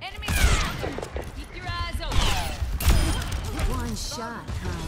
Enemy Keep your eyes open. One shot, huh?